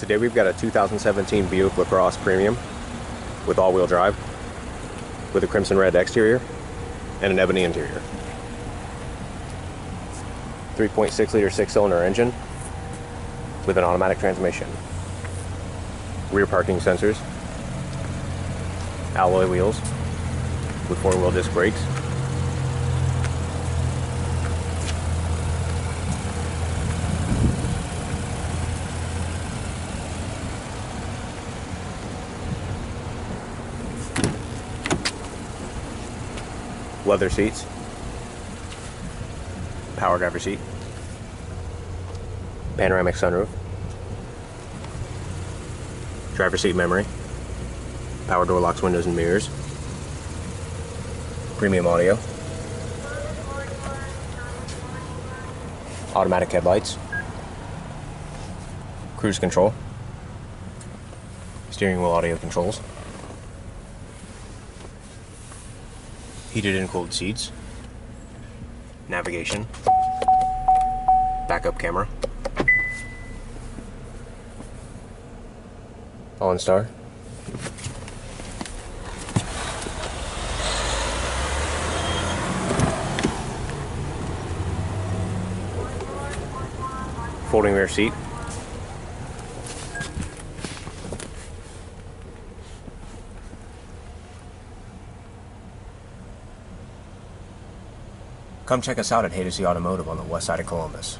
Today we've got a 2017 Buick LaCrosse Premium with all-wheel drive, with a crimson red exterior and an ebony interior. 3.6 liter six cylinder engine with an automatic transmission. Rear parking sensors, alloy wheels with four wheel disc brakes, leather seats, power driver seat, panoramic sunroof, driver seat memory, power door locks, windows and mirrors, premium audio, automatic headlights, cruise control, steering wheel audio controls. Heated and cooled seats, navigation, backup camera, OnStar, folding rear seat, Come check us out at Haydocy Automotive on the west side of Columbus.